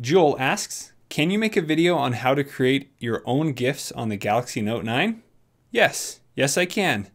Joel asks, can you make a video on how to create your own GIFs on the Galaxy Note 9? Yes, yes I can.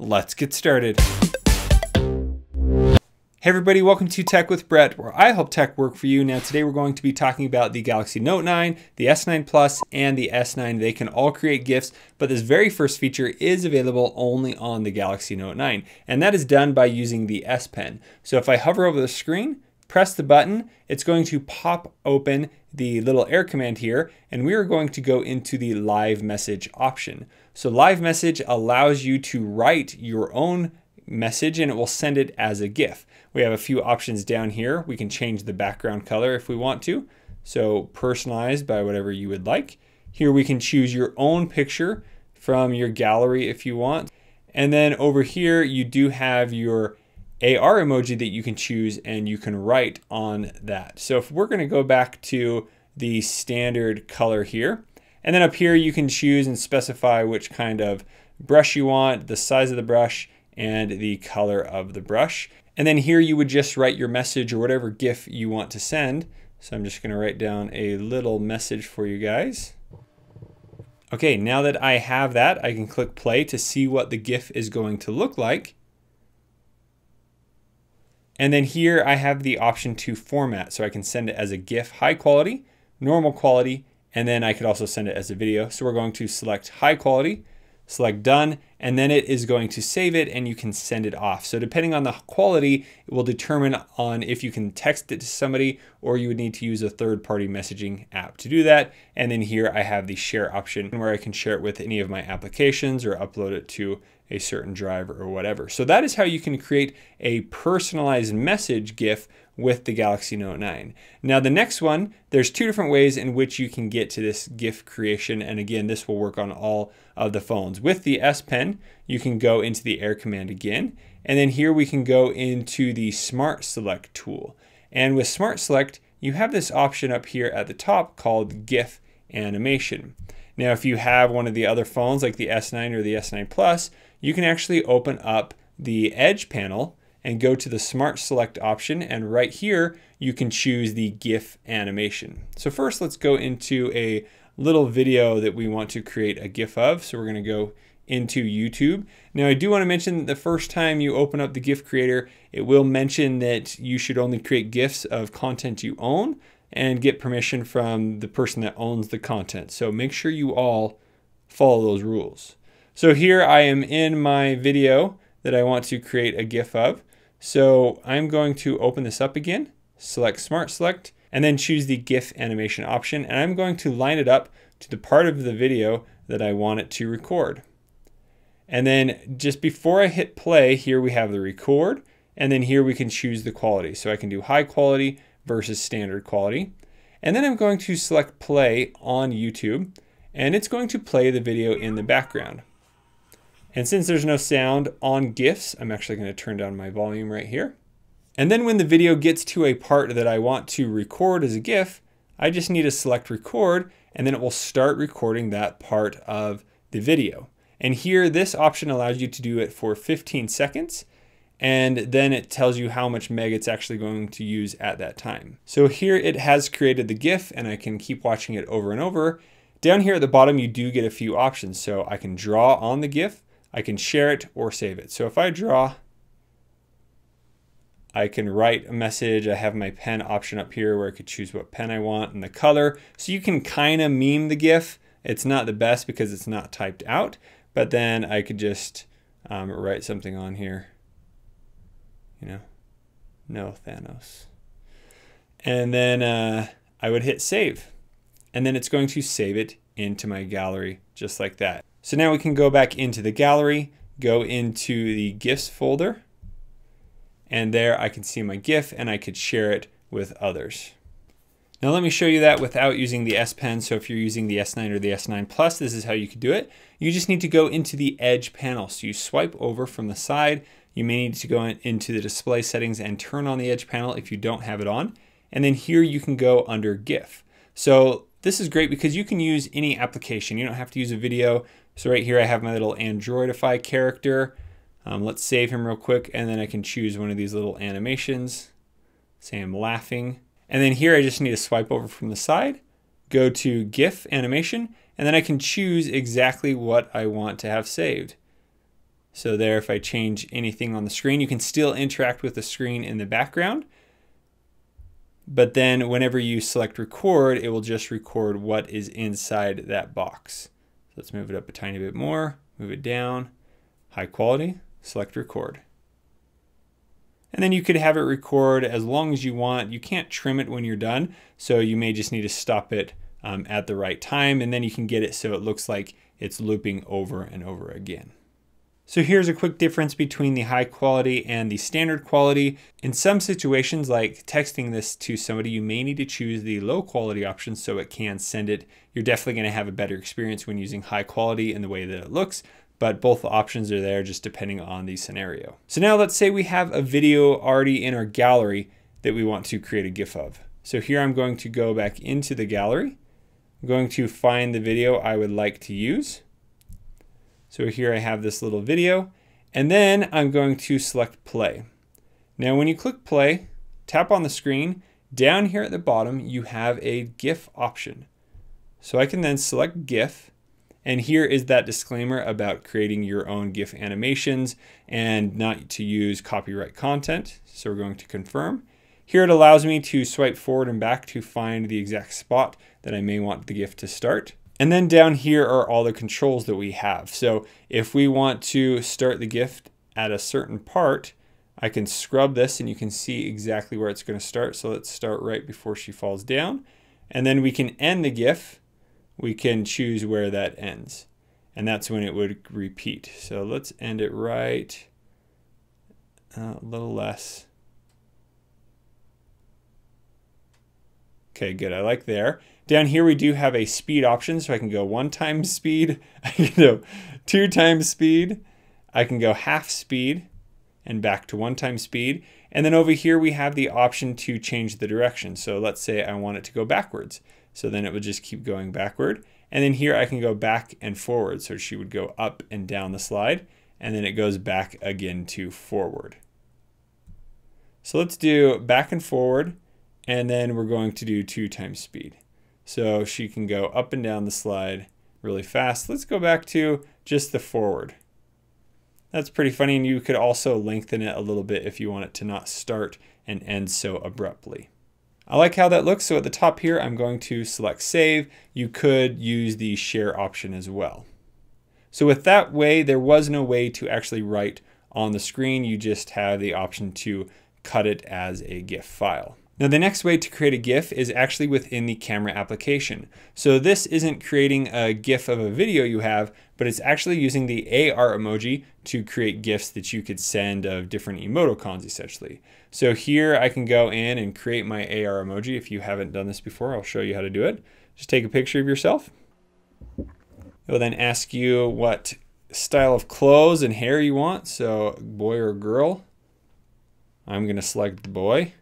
Let's get started. Hey everybody, welcome to Tech with Brett, where I help tech work for you. Now today we're going to be talking about the Galaxy Note 9, the S9 Plus, and the S9. They can all create GIFs, but this very first feature is available only on the Galaxy Note 9, and that is done by using the S Pen. So if I hover over the screen, press the button, it's going to pop open the little air command here, and we are going to go into the live message option. So live message allows you to write your own message and it will send it as a GIF. We have a few options down here. We can change the background color if we want to. So personalized by whatever you would like. Here we can choose your own picture from your gallery if you want. And then over here, you do have your AR emoji that you can choose and you can write on that. So if we're gonna go back to the standard color here, and then up here you can choose and specify which kind of brush you want, the size of the brush, and the color of the brush. And then here you would just write your message or whatever GIF you want to send. So I'm just gonna write down a little message for you guys. Okay, now that I have that, I can click play to see what the GIF is going to look like. And then here I have the option to format. So I can send it as a GIF high quality, normal quality, and then I could also send it as a video. So we're going to select high quality, select done, and then it is going to save it and you can send it off. So depending on the quality, it will determine on if you can text it to somebody or you would need to use a third-party messaging app to do that. And then here I have the share option where I can share it with any of my applications or upload it to a certain driver or whatever. So that is how you can create a personalized message GIF with the Galaxy Note 9. Now the next one, there's two different ways in which you can get to this GIF creation. And again, this will work on all of the phones. With the S Pen, you can go into the air command again. And then here we can go into the Smart Select tool. And with Smart Select, you have this option up here at the top called GIF animation. Now, if you have one of the other phones like the S9 or the S9 Plus, you can actually open up the Edge panel and go to the Smart Select option. And right here, you can choose the GIF animation. So first, let's go into a little video that we want to create a GIF of. So we're going to go into YouTube. Now, I do want to mention the first time you open up the GIF creator, it will mention that you should only create GIFs of content you own and get permission from the person that owns the content. So make sure you all follow those rules. So here I am in my video that I want to create a GIF of. So I'm going to open this up again, select Smart Select, and then choose the GIF animation option. And I'm going to line it up to the part of the video that I want it to record. And then just before I hit play, here we have the record, and then here we can choose the quality. So I can do high quality versus standard quality. And then I'm going to select play on YouTube, and it's going to play the video in the background. And since there's no sound on GIFs, I'm actually going to turn down my volume right here. And then when the video gets to a part that I want to record as a GIF, I just need to select record and then it will start recording that part of the video. And here, this option allows you to do it for 15 seconds and then it tells you how much meg it's actually going to use at that time. So here it has created the GIF and I can keep watching it over and over. Down here at the bottom, you do get a few options. So I can draw on the GIF, I can share it or save it. So if I draw, I can write a message. I have my pen option up here where I could choose what pen I want and the color. So you can kind of meme the GIF. It's not the best because it's not typed out, but then I could just um, write something on here. You know, no Thanos. And then uh, I would hit save. And then it's going to save it into my gallery just like that. So now we can go back into the gallery, go into the GIFs folder, and there I can see my GIF and I could share it with others. Now let me show you that without using the S Pen. So if you're using the S9 or the S9 Plus, this is how you could do it. You just need to go into the Edge panel. So you swipe over from the side. You may need to go into the display settings and turn on the Edge panel if you don't have it on. And then here you can go under GIF. So this is great because you can use any application. You don't have to use a video. So right here I have my little Androidify character. Um, let's save him real quick and then I can choose one of these little animations. Say I'm laughing. And then here I just need to swipe over from the side, go to GIF animation, and then I can choose exactly what I want to have saved. So there, if I change anything on the screen, you can still interact with the screen in the background. But then whenever you select record, it will just record what is inside that box. Let's move it up a tiny bit more, move it down, high quality, select record. And then you could have it record as long as you want. You can't trim it when you're done, so you may just need to stop it um, at the right time, and then you can get it so it looks like it's looping over and over again. So here's a quick difference between the high quality and the standard quality. In some situations, like texting this to somebody, you may need to choose the low quality option so it can send it. You're definitely gonna have a better experience when using high quality in the way that it looks, but both options are there just depending on the scenario. So now let's say we have a video already in our gallery that we want to create a GIF of. So here I'm going to go back into the gallery. I'm going to find the video I would like to use. So here I have this little video and then I'm going to select play. Now when you click play, tap on the screen, down here at the bottom you have a GIF option. So I can then select GIF and here is that disclaimer about creating your own GIF animations and not to use copyright content. So we're going to confirm. Here it allows me to swipe forward and back to find the exact spot that I may want the GIF to start. And then down here are all the controls that we have. So if we want to start the GIF at a certain part, I can scrub this and you can see exactly where it's going to start. So let's start right before she falls down. And then we can end the GIF. We can choose where that ends. And that's when it would repeat. So let's end it right uh, a little less. Okay, good. I like there. Down here we do have a speed option, so I can go one times speed, I can go two times speed, I can go half speed, and back to one time speed. And then over here we have the option to change the direction. So let's say I want it to go backwards. So then it would just keep going backward. And then here I can go back and forward. So she would go up and down the slide, and then it goes back again to forward. So let's do back and forward, and then we're going to do two times speed. So she can go up and down the slide really fast. Let's go back to just the forward. That's pretty funny, and you could also lengthen it a little bit if you want it to not start and end so abruptly. I like how that looks, so at the top here, I'm going to select Save. You could use the Share option as well. So with that way, there was no way to actually write on the screen. You just have the option to cut it as a GIF file. Now the next way to create a GIF is actually within the camera application. So this isn't creating a GIF of a video you have, but it's actually using the AR emoji to create GIFs that you could send of different emoticons essentially. So here I can go in and create my AR emoji. If you haven't done this before, I'll show you how to do it. Just take a picture of yourself. It will then ask you what style of clothes and hair you want. So boy or girl. I'm gonna select the boy.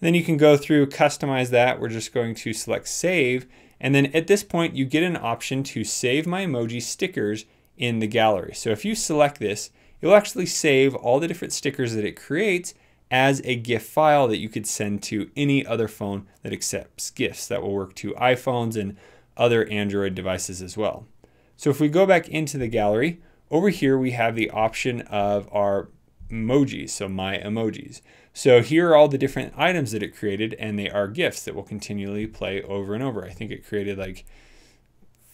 Then you can go through, customize that. We're just going to select save. And then at this point, you get an option to save my emoji stickers in the gallery. So if you select this, you'll actually save all the different stickers that it creates as a GIF file that you could send to any other phone that accepts GIFs. That will work to iPhones and other Android devices as well. So if we go back into the gallery, over here we have the option of our emojis, so my emojis. So here are all the different items that it created, and they are GIFs that will continually play over and over. I think it created like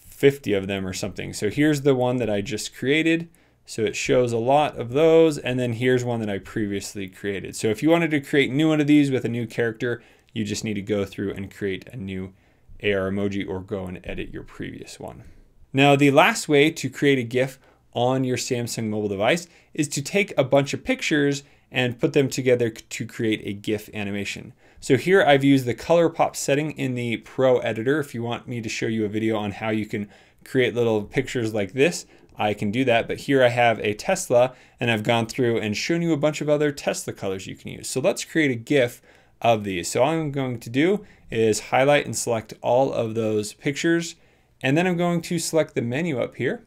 50 of them or something. So here's the one that I just created. So it shows a lot of those, and then here's one that I previously created. So if you wanted to create new one of these with a new character, you just need to go through and create a new AR emoji or go and edit your previous one. Now the last way to create a GIF on your Samsung mobile device is to take a bunch of pictures and put them together to create a GIF animation. So here I've used the color pop setting in the Pro Editor. If you want me to show you a video on how you can create little pictures like this, I can do that. But here I have a Tesla and I've gone through and shown you a bunch of other Tesla colors you can use. So let's create a GIF of these. So all I'm going to do is highlight and select all of those pictures. And then I'm going to select the menu up here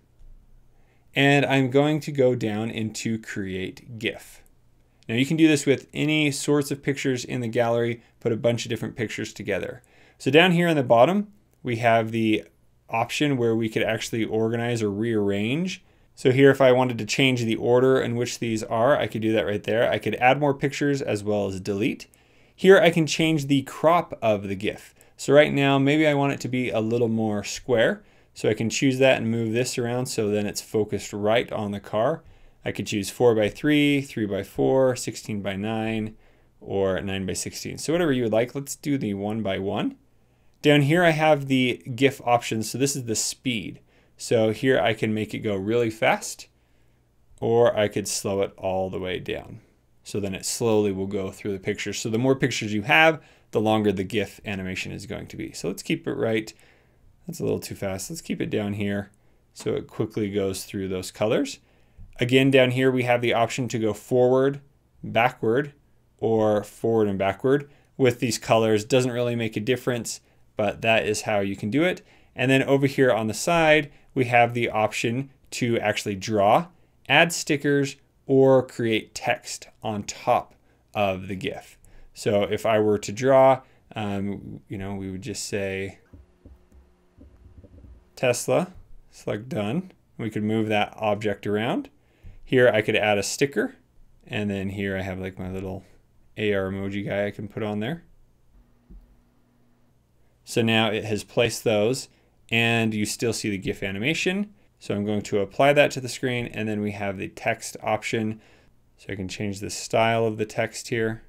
and I'm going to go down into create GIF. Now you can do this with any sorts of pictures in the gallery, put a bunch of different pictures together. So down here on the bottom, we have the option where we could actually organize or rearrange. So here, if I wanted to change the order in which these are, I could do that right there. I could add more pictures as well as delete. Here I can change the crop of the GIF. So right now, maybe I want it to be a little more square. So I can choose that and move this around so then it's focused right on the car. I could choose 4 by 3, 3 by 4, 16 by 9, or 9 by 16. So whatever you would like, let's do the 1 by 1. Down here I have the GIF options. So this is the speed. So here I can make it go really fast, or I could slow it all the way down. So then it slowly will go through the pictures. So the more pictures you have, the longer the GIF animation is going to be. So let's keep it right. That's a little too fast. Let's keep it down here so it quickly goes through those colors. Again, down here we have the option to go forward, backward, or forward and backward with these colors. Doesn't really make a difference, but that is how you can do it. And then over here on the side, we have the option to actually draw, add stickers, or create text on top of the GIF. So if I were to draw, um, you know, we would just say Tesla, select done. We could move that object around. Here I could add a sticker and then here I have like my little AR emoji guy I can put on there. So now it has placed those and you still see the GIF animation. So I'm going to apply that to the screen and then we have the text option. So I can change the style of the text here.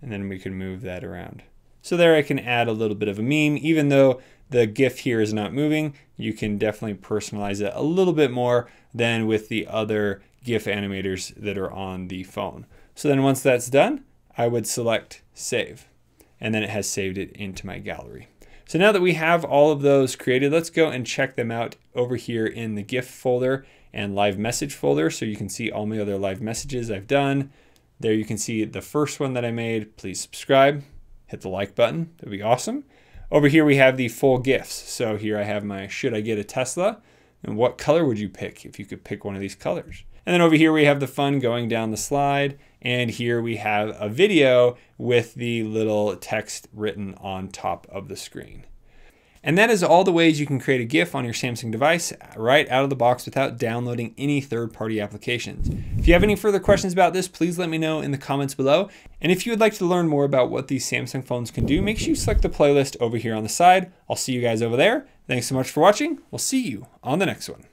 And then we can move that around. So there I can add a little bit of a meme, even though the GIF here is not moving, you can definitely personalize it a little bit more than with the other GIF animators that are on the phone. So then once that's done, I would select save and then it has saved it into my gallery. So now that we have all of those created, let's go and check them out over here in the GIF folder and live message folder. So you can see all my other live messages I've done. There you can see the first one that I made. Please subscribe, hit the like button. That'd be awesome. Over here we have the full GIFs. So here I have my should I get a Tesla? And what color would you pick if you could pick one of these colors? And then over here we have the fun going down the slide. And here we have a video with the little text written on top of the screen. And that is all the ways you can create a GIF on your Samsung device right out of the box without downloading any third-party applications. If you have any further questions about this, please let me know in the comments below. And if you would like to learn more about what these Samsung phones can do, make sure you select the playlist over here on the side. I'll see you guys over there. Thanks so much for watching. We'll see you on the next one.